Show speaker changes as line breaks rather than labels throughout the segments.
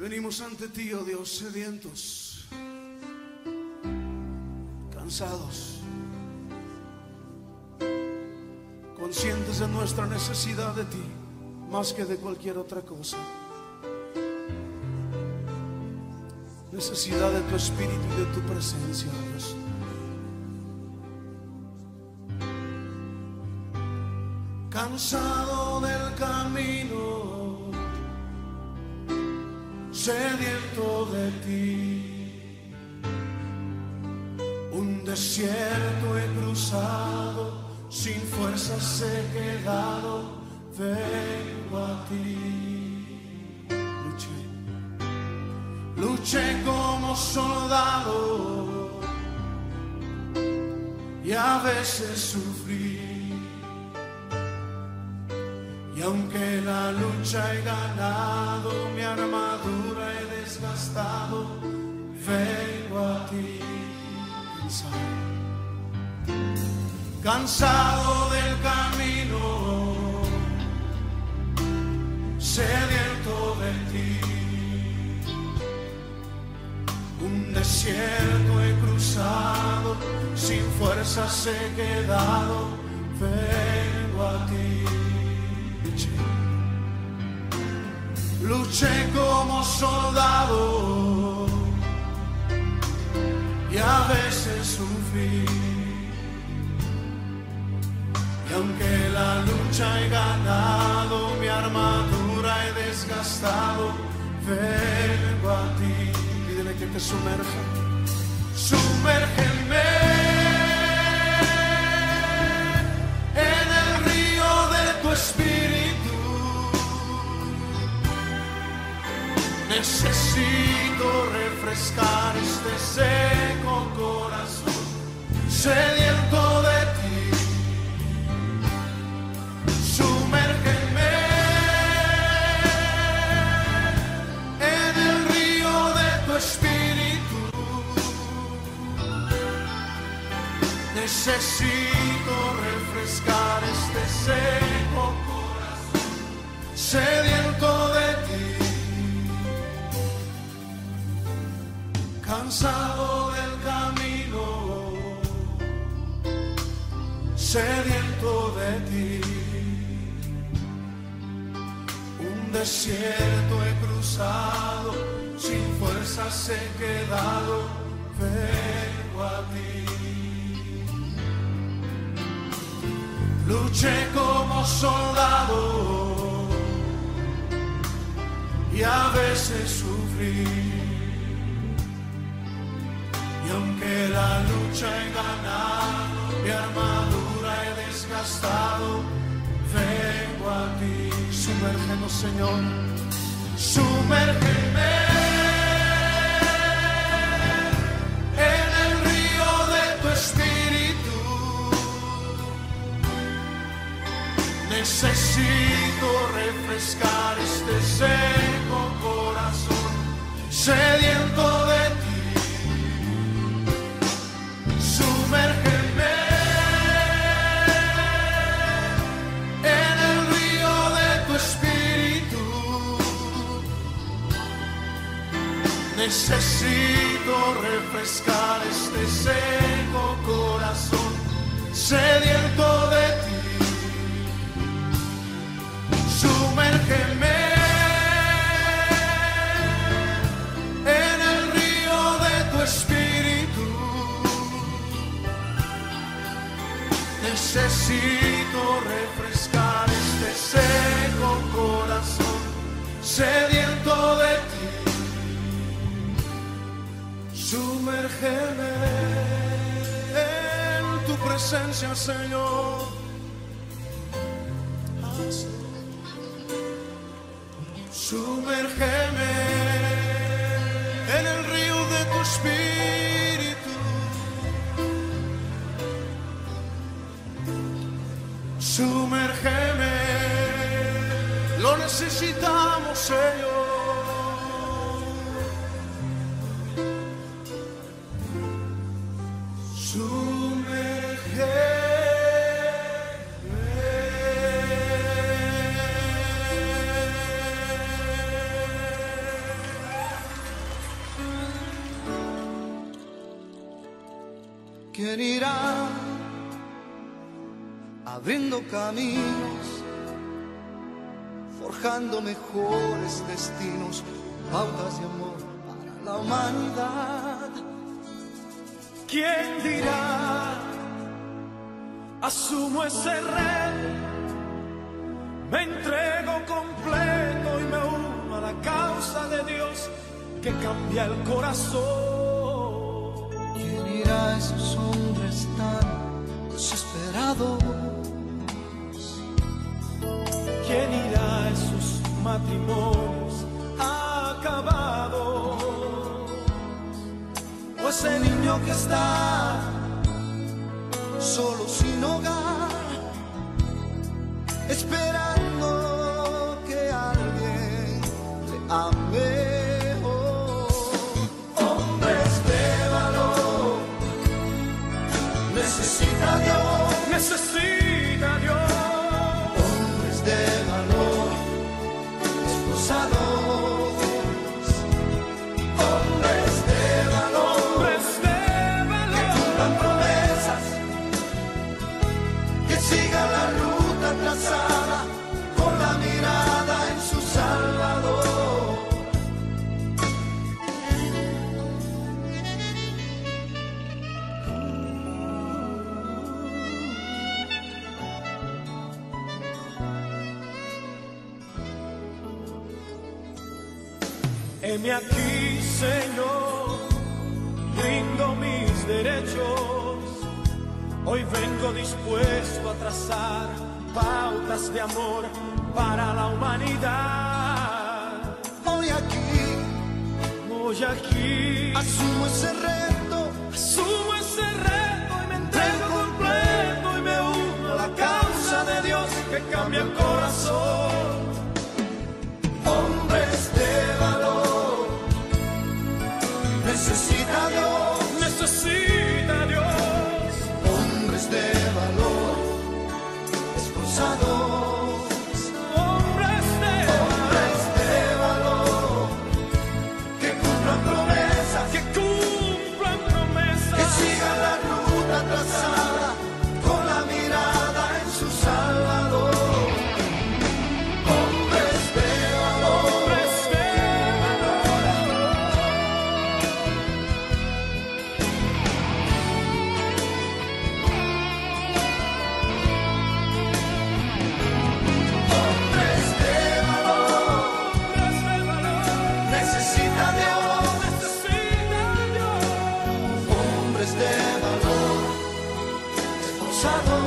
venimos ante ti, oh Dios, sedientos, cansados, conscientes de nuestra necesidad de ti, más que de cualquier otra cosa. Necesidad de tu espíritu y de tu presencia, oh Dios. Cansado del camino, sediento de ti. Un desierto he cruzado, sin fuerzas he quedado, vengo a ti. Luché, luché como soldado y a veces sufrí. Y aunque la lucha he ganado, mi armadura desgastado, vengo a ti cansado, cansado del camino, sediento de ti. Un desierto he cruzado, sin fuerzas he quedado, vengo a ti. Luché como soldado y a veces sufrí. Y aunque la lucha he ganado, mi armadura he desgastado, vengo a ti. Pídele que te sumerja. Sumérgeme Necesito refrescar este seco corazón, sediento de ti. Sumérgeme en el río de tu espíritu. Necesito refrescar este seco corazón, sediento de ti. Cansado del camino, sediento de ti. Un desierto he cruzado, sin fuerzas he quedado, vengo a ti. Luché como soldado y a veces sufrí. Aunque la lucha he ganado, mi armadura he desgastado, vengo a ti. Sumérgenos, Señor. Sumérgeme. Necesito refrescar este seco corazón, sediento de Necesito refrescar este seco corazón, sediento de ti. Sumérgeme en el río de tu espíritu. Necesito refrescar este seco corazón, sediento de ti. Sumérgeme en tu presencia, Señor. Sumérgeme en el río de tu espíritu. Sumérgeme, lo necesitamos, Señor.
¿Quién irá abriendo caminos, forjando mejores destinos, pautas de amor para la humanidad? ¿Quién dirá? Asumo ese rey, me entrego completo y me uno a la causa de Dios que cambia el corazón. ¿Quién irá a esos hombres tan desesperados? ¿Quién irá a esos matrimonios? sueño que está. Heme aquí, Señor, brindo mis derechos. Hoy vengo dispuesto a trazar pautas de amor para la humanidad. Hoy aquí, hoy aquí, asumo ese reto, asumo ese reto y me entrego completo y me uno a la causa de Dios que cambia el corazón.
Cruzado.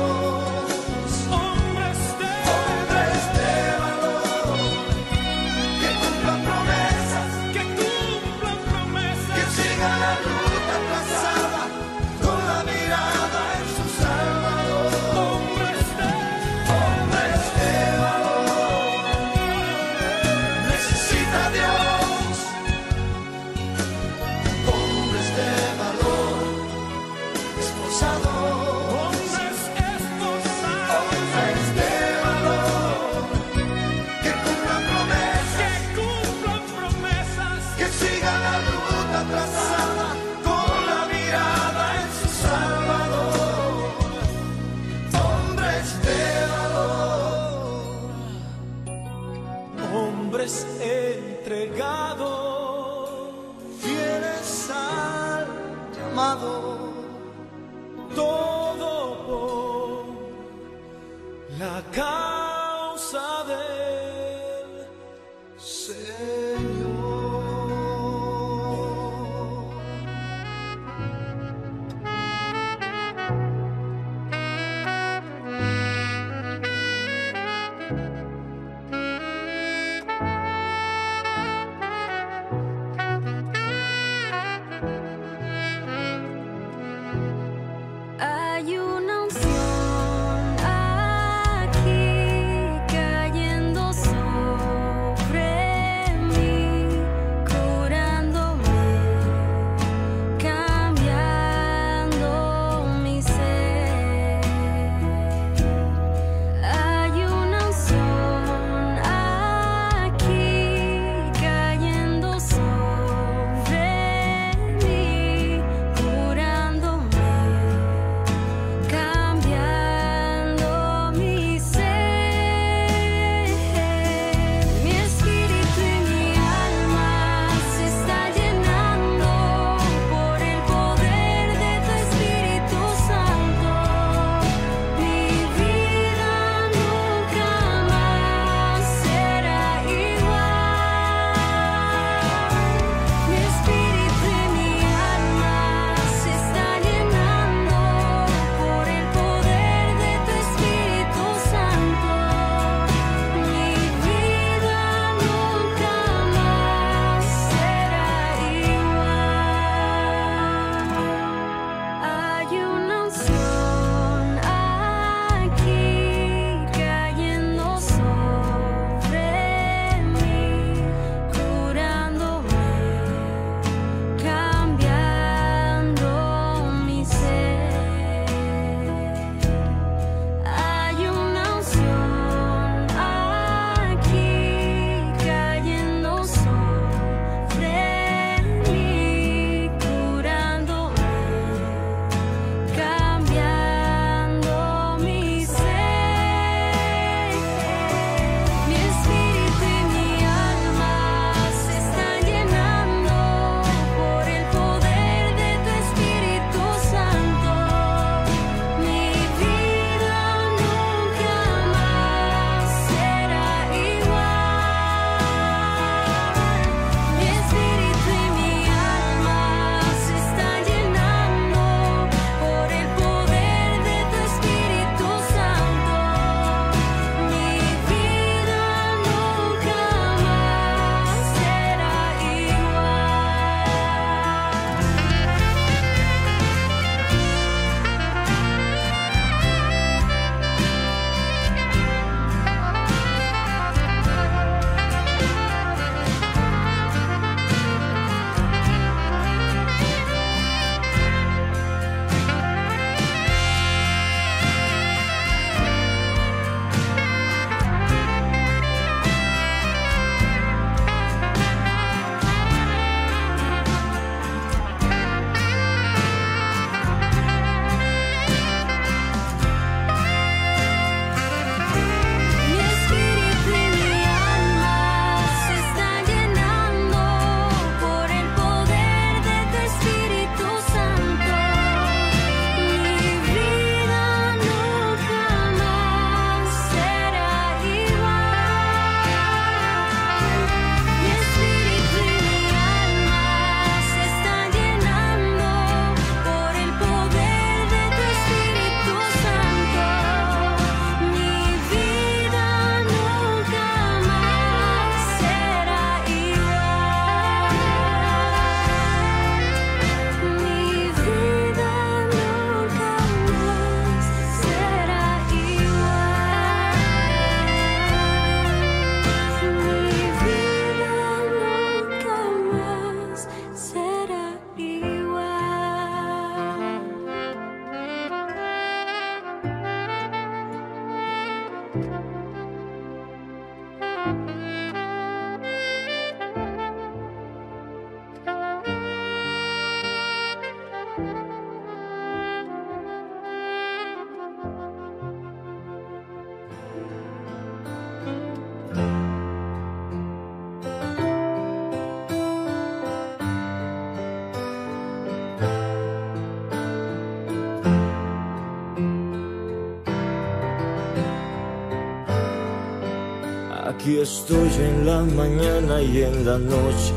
Aquí
estoy en la mañana y en la noche.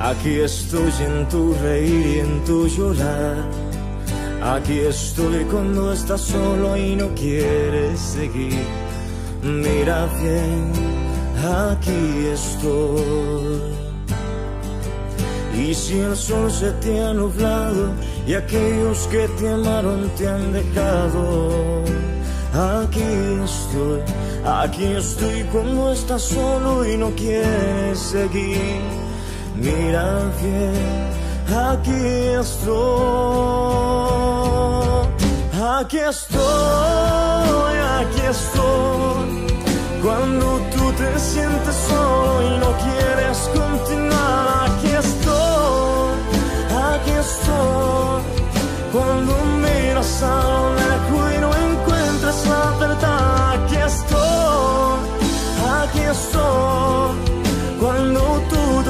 Aquí estoy en tu reír y en tu llorar. Aquí estoy cuando estás solo y no quieres seguir. Mira bien, aquí estoy. Y si el sol se te ha nublado y aquellos que te amaron te han dejado, aquí estoy, aquí estoy cuando estás solo y no quieres seguir. Mira bien, aquí estoy, aquí estoy, aquí estoy. Cuando tú te sientes solo y no quieres continuar, aquí estoy, aquí estoy. Cuando miras a lo lejos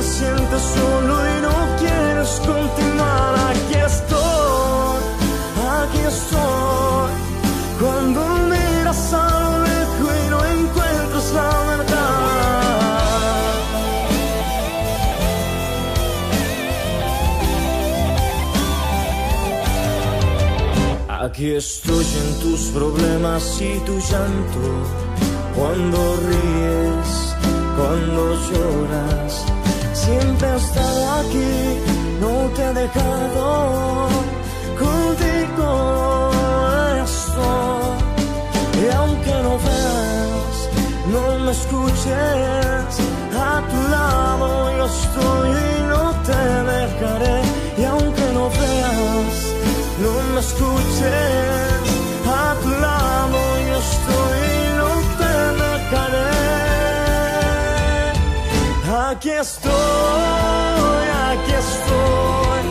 sientes solo y no quieres continuar, aquí estoy, aquí estoy. Cuando miras a lo lejos y no encuentras la verdad. Aquí estoy en tus problemas y tu llanto, cuando ríes, cuando lloras. Siempre he aquí, no te he contigo. Y aunque no veas, no me escuches, a tu lado yo estoy y no te dejaré. Y aunque no veas, no me escuches, Aquí estoy, aquí estoy.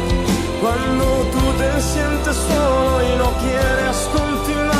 Cuando tú te sientes solo y no quieres continuar,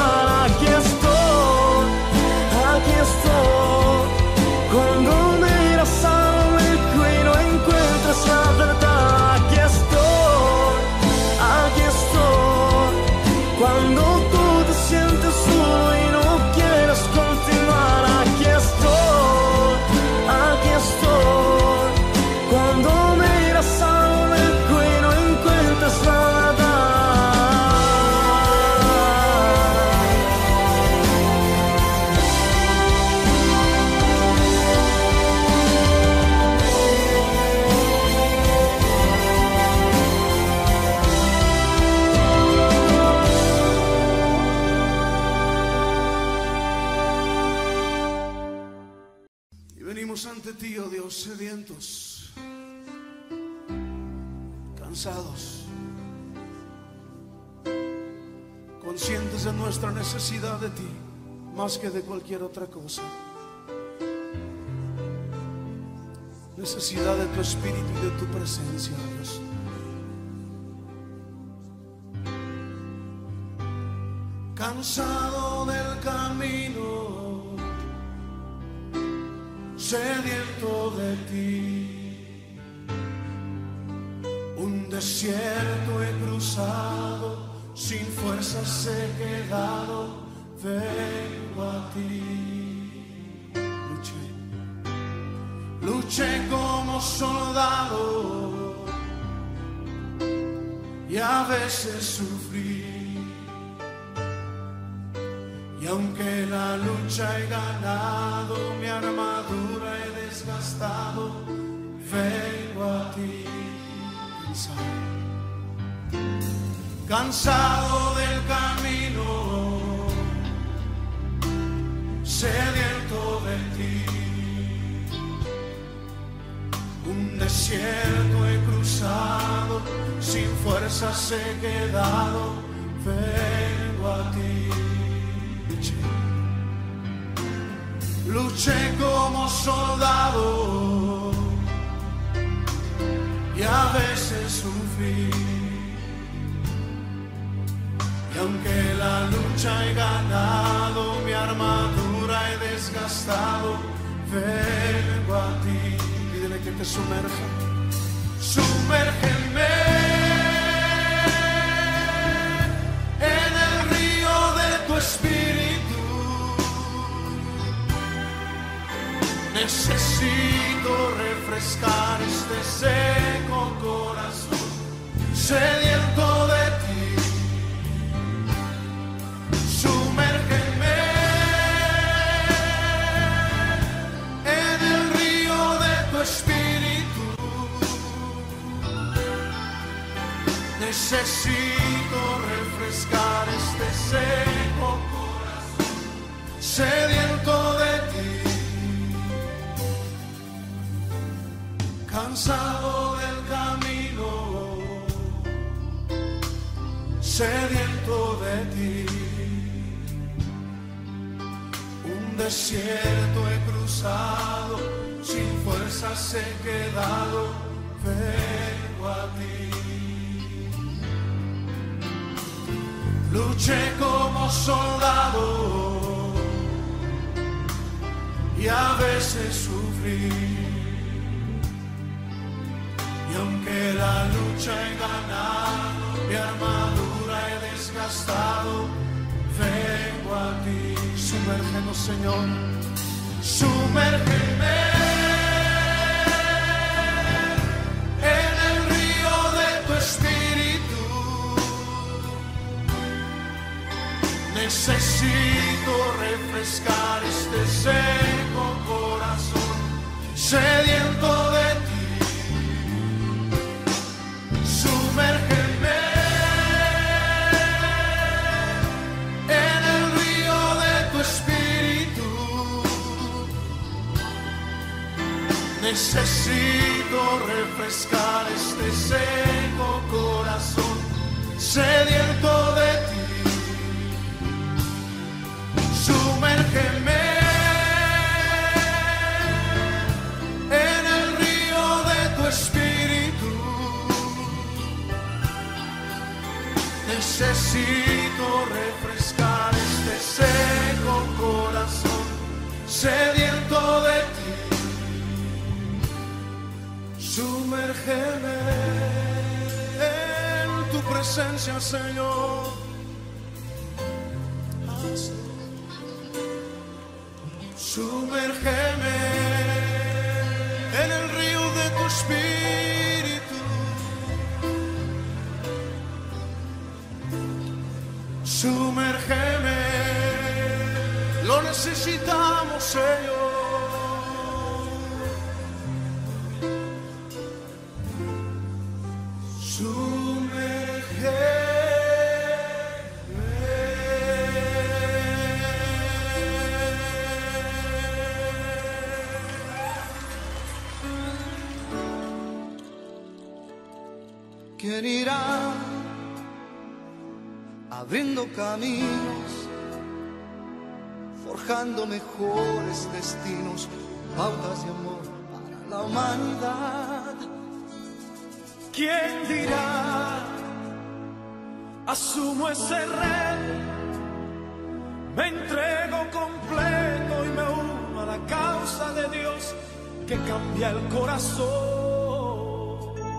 más que de cualquier otra cosa. Necesidad de tu espíritu y de tu presencia, Dios. Cansado del camino sediento de ti. Un desierto he cruzado, sin fuerzas he quedado, vengo a ti. Luché, luché como soldado y a veces sufrí. Y aunque la lucha he ganado, mi armadura he desgastado, vengo a ti cansado, cansado del camino, desierto he cruzado, sin fuerzas he quedado, vengo a ti. Luché, como soldado y a veces sufrí. Y aunque la lucha he ganado, mi armadura he desgastado, vengo a ti que te sumerja. Sumérgeme en el río de tu espíritu. Necesito refrescar este seco corazón sediento. He quedado, vengo a ti. Luché como soldado y a veces sufrí. Y aunque la lucha he ganado, mi armadura he desgastado, vengo a ti. Sumérgenos, Señor, sumérgeme refrescar este seco corazón sediento de ti. Sumérgeme en el río de tu espíritu. Necesito refrescar este seco corazón sediento de ti. Necesito refrescar este seco corazón sediento de ti. Sumérgeme en tu presencia, Señor. Sumérgeme Sumérgeme, lo necesitamos, Señor.
Caminos, forjando mejores destinos, pautas de amor para la humanidad?
¿Quién dirá? Asumo ese reto, me entrego completo y me uno a la causa de Dios que cambia el corazón.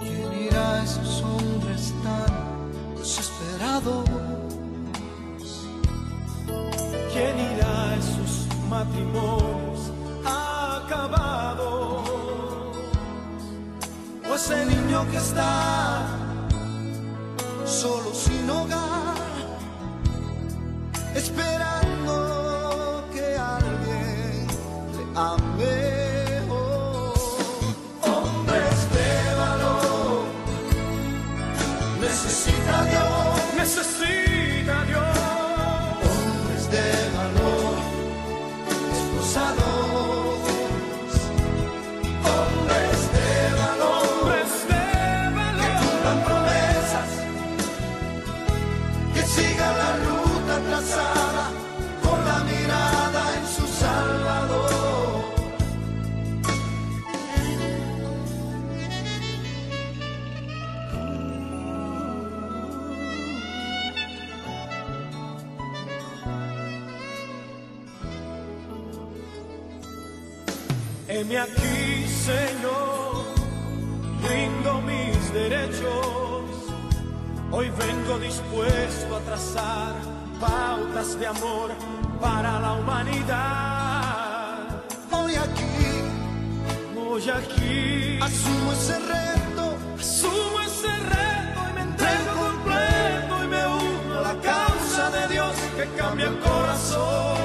¿Quién irá a esos hombres tan desesperados?
Matrimonios acabados? O ese niño que está
solo sin hogar, esperando
Hoy vengo dispuesto a trazar pautas de amor para la humanidad.
Hoy aquí,
hoy aquí,
asumo ese reto,
asumo ese reto y me entrego completo y me uno a la causa de Dios que cambia el corazón.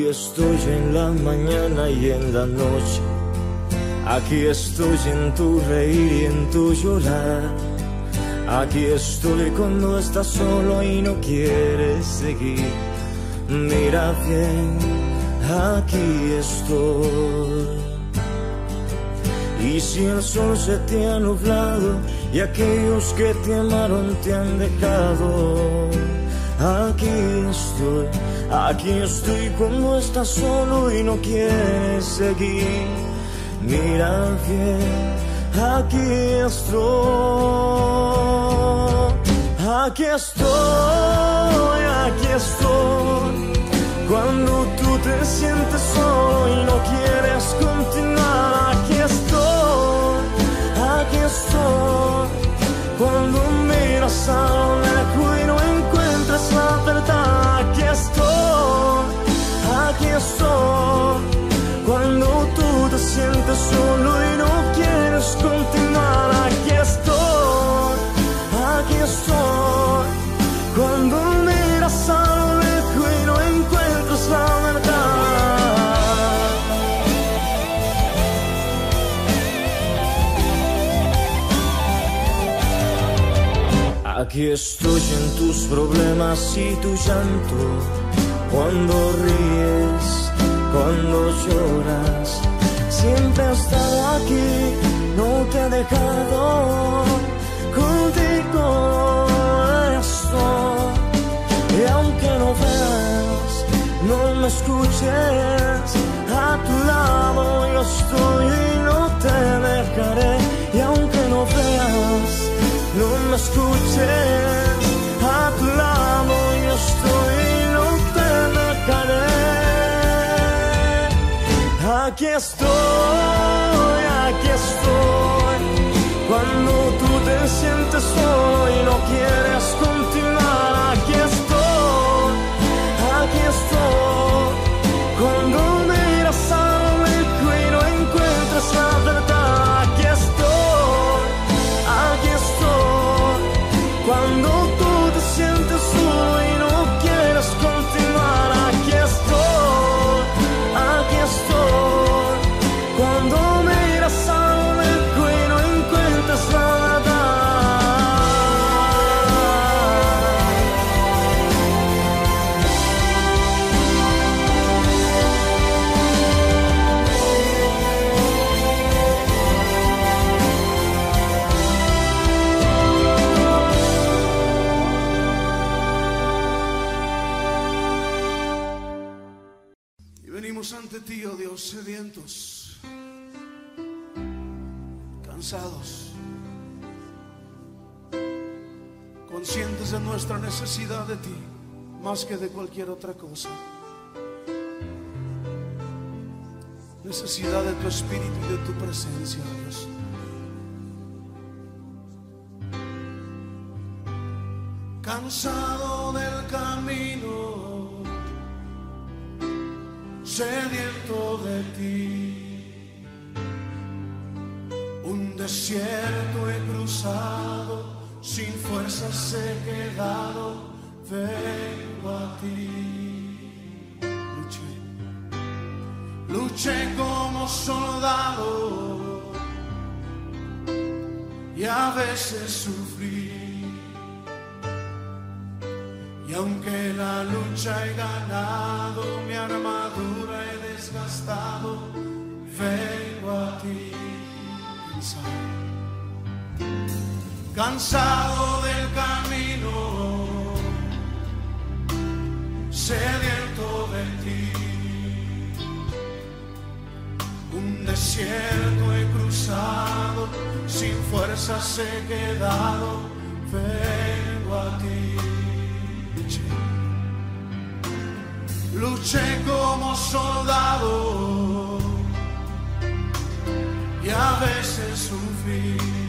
Estoy en la mañana y en la noche. Aquí estoy en tu reír y en tu llorar. Aquí estoy cuando estás solo y no quieres seguir. Mira bien, aquí estoy. Y si el sol se te ha nublado y aquellos que te amaron te han dejado, aquí estoy, aquí estoy cuando estás solo y no quieres seguir. Mira bien, aquí estoy, aquí estoy, aquí estoy. Cuando tú te sientes solo y no quieres continuar, aquí estoy, aquí estoy. Cuando miras a Aquí estoy en tus problemas y tu llanto, cuando ríes, cuando lloras. Siempre he estado aquí, no te he dejado, contigo estoy. Y aunque no veas, no me escuches, a tu lado yo estoy y no te dejaré. Y aunque no veas, no me escuches, a tu lado yo estoy y no te dejaré. Aquí estoy, aquí estoy. Cuando tú te sientes solo y no quieres continuar, aquí estoy, aquí estoy. Cuando miras a lo lejos y no encuentras la
conscientes de nuestra necesidad de ti, más que de cualquier otra cosa. Necesidad de tu espíritu y de tu presencia, Dios. Cansado del camino sediento de ti. Un desierto he cruzado, sin fuerzas he quedado, vengo a ti. Luché, luché como soldado y a veces sufrí. Y aunque la lucha he ganado, mi armadura he desgastado, vengo a ti cansado, cansado del camino, sediento de ti. Un desierto he cruzado, sin fuerzas he quedado, vengo a ti. Luché como soldado y a veces sufrí.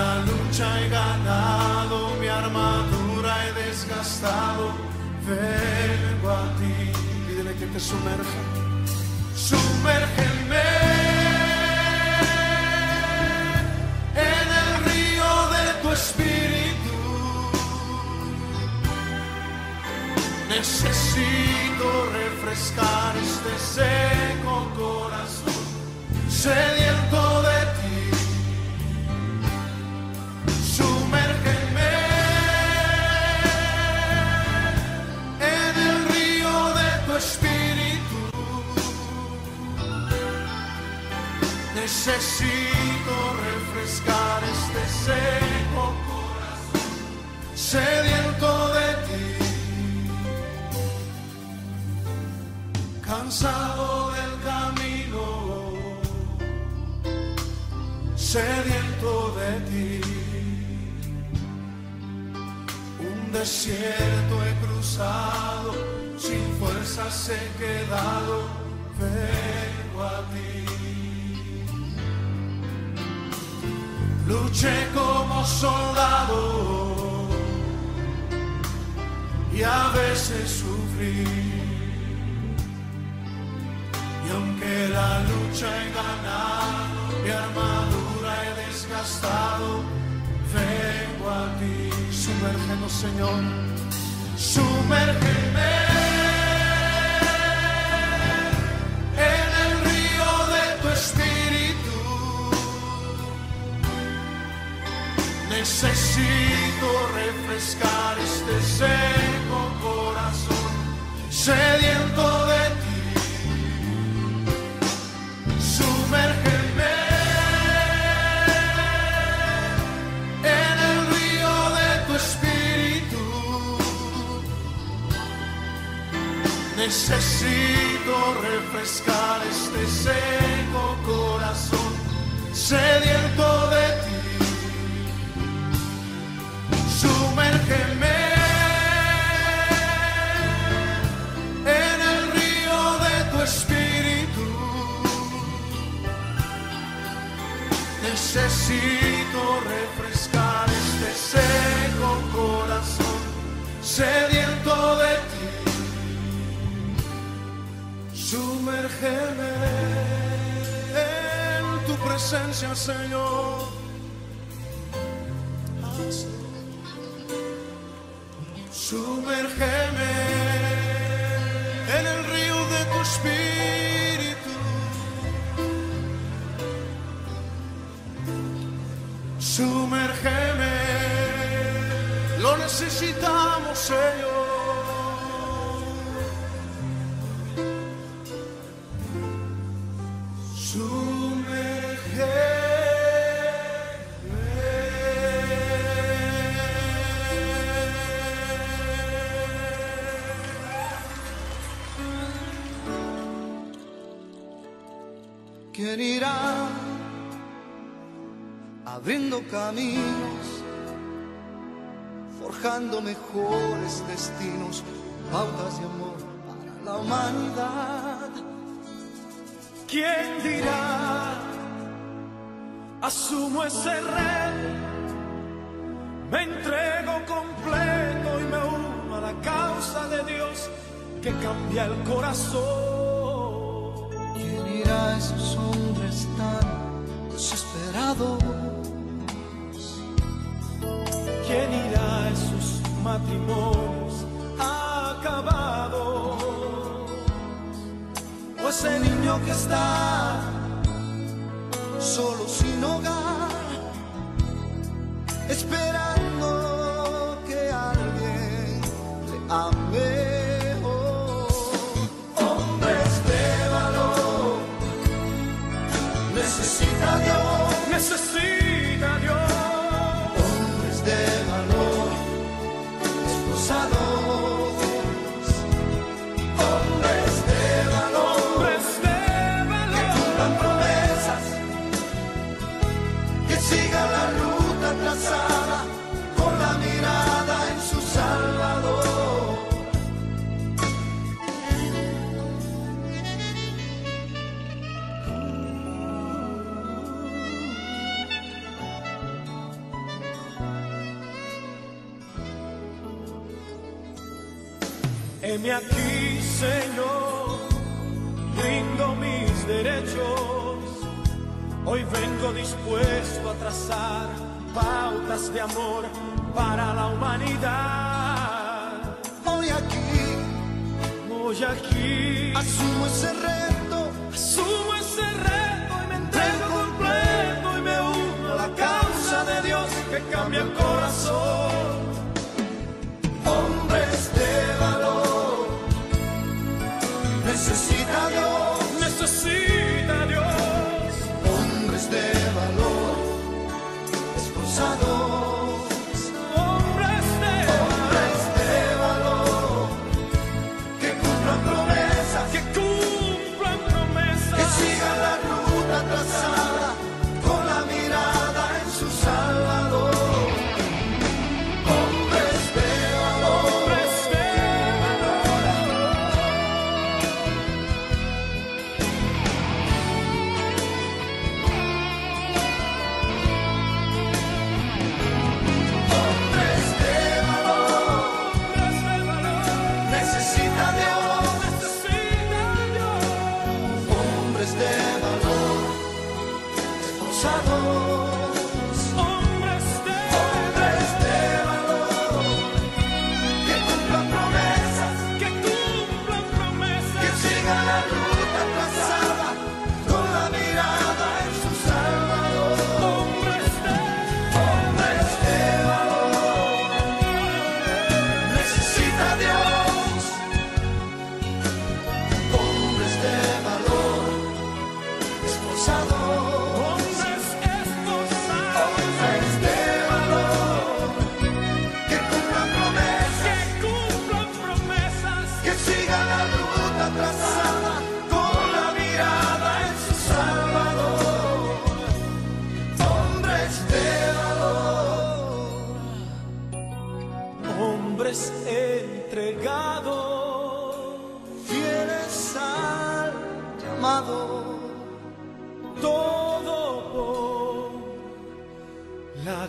la lucha he ganado, mi armadura he desgastado, vengo a ti. Pídele que te sumerja, sumérgeme en el río de tu espíritu. Necesito refrescar este seco corazón sediento Necesito refrescar este seco corazón, sediento de ti. Cansado del camino, sediento de ti. Un desierto he cruzado, sin fuerzas he quedado, vengo a ti. Luché como soldado y a veces sufrí. Y aunque la lucha he ganado, mi armadura he desgastado, vengo a ti. Sumérgenos, Señor, sumérgeme Necesito refrescar este seco corazón, sediento de ti. Sumérgeme en el río de tu espíritu. Necesito refrescar este seco corazón, sediento de ti. Necesito refrescar este seco corazón, sediento de ti. Sumérgeme en tu presencia, Señor. Sumérgeme en el río de tu espíritu. Sumérgeme, lo necesitamos, Señor.
Caminos, forjando mejores destinos, pautas de amor para la humanidad?
¿Quién dirá? Asumo ese reto, me entrego completo y me uno a la causa de Dios que cambia el corazón.
¿Quién irá a esos hombres tan desesperados?
Matrimonios acabados? O ese niño que está
solo sin hogar, esperando
Heme aquí, Señor, rindo mis derechos. Hoy vengo dispuesto a trazar pautas de amor para la humanidad.
Hoy aquí estoy aquí.
Asumo ese reto,
asumo ese reto y me entrego completo y me uno a la causa de Dios que cambia el
Hay una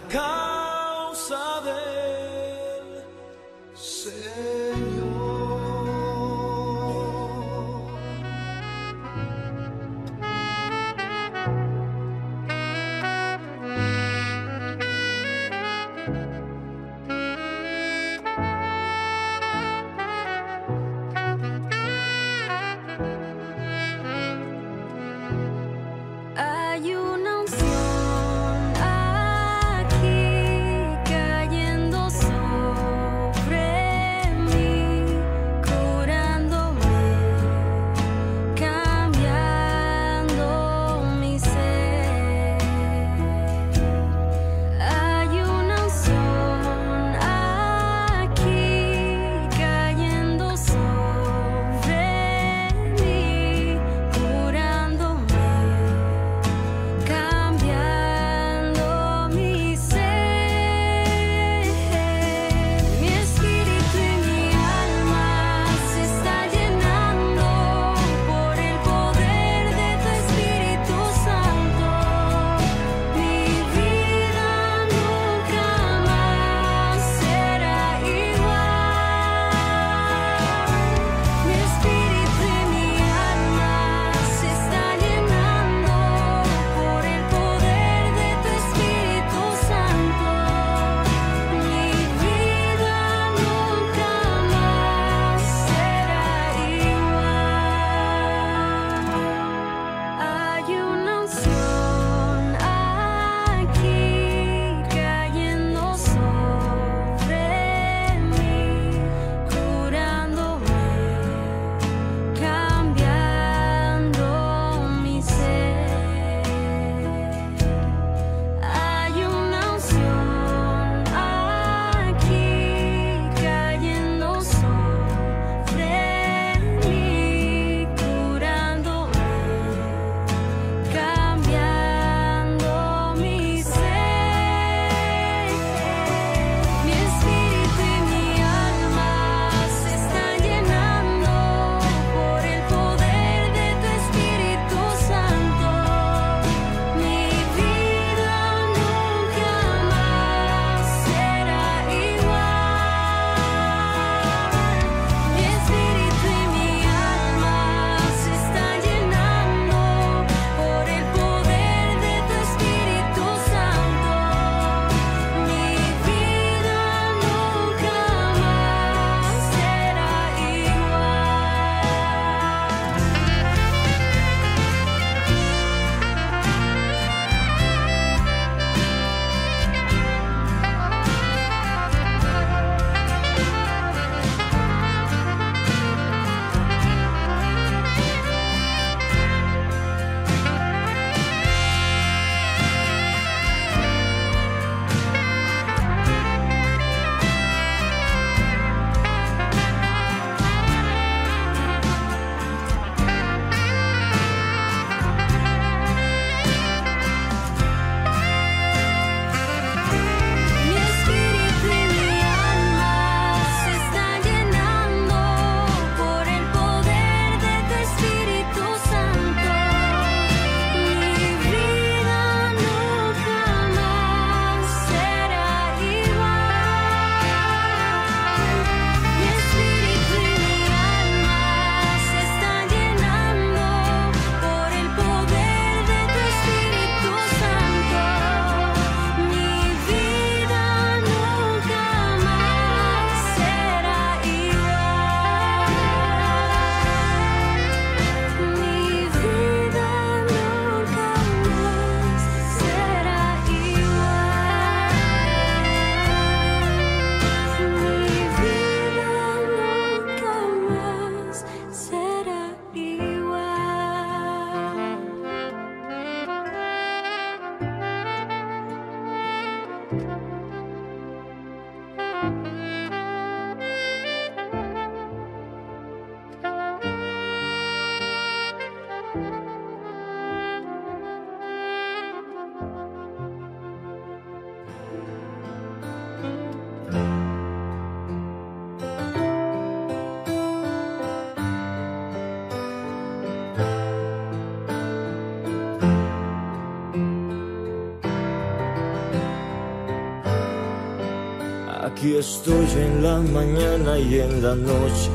Aquí
estoy en la mañana y en la noche.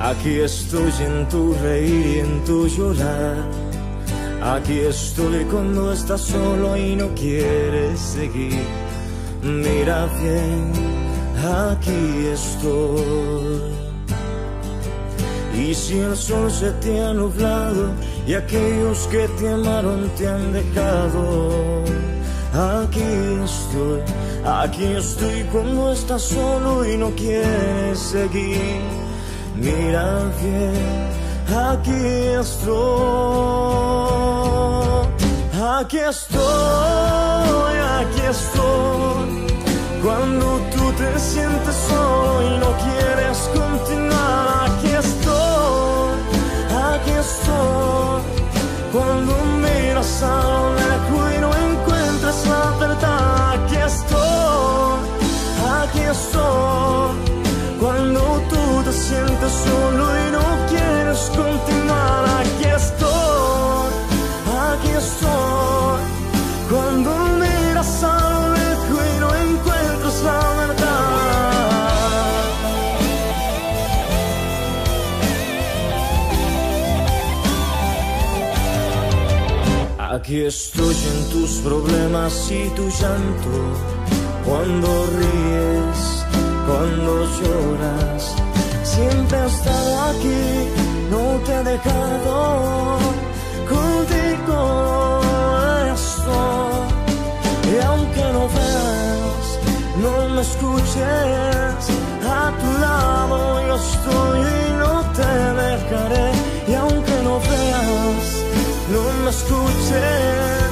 Aquí estoy en tu reír y en tu llorar. Aquí estoy cuando estás solo y no quieres seguir. Mira bien, aquí estoy. Y si el sol se te ha nublado y aquellos que te amaron te han dejado, aquí estoy, aquí estoy cuando estás solo y no quieres seguir. Mira bien, aquí estoy, aquí estoy, aquí estoy. Cuando tú te sientes solo y no quieres continuar, aquí estoy, aquí estoy. Cuando miras a estoy. Cuando tú te sientes solo y no quieres continuar, aquí estoy, aquí estoy. Cuando miras a lo lejos y no encuentras la verdad. Aquí estoy en tus problemas y tu llanto, cuando ríes, cuando lloras. Siempre he estado aquí, no te he dejado, contigo estoy. Y aunque no veas, no me escuches, a tu lado yo estoy y no te dejaré. Y aunque no veas, no me escuches,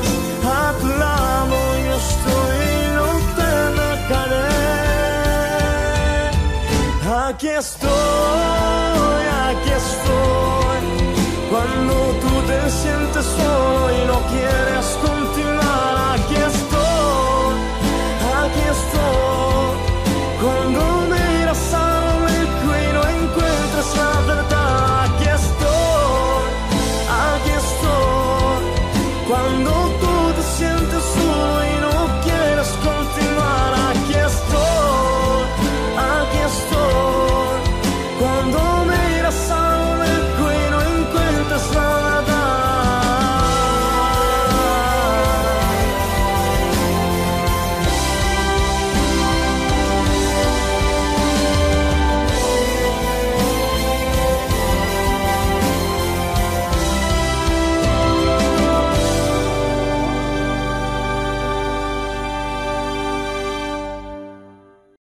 Aquí estoy, aquí estoy, cuando tú te sientes solo y no quieres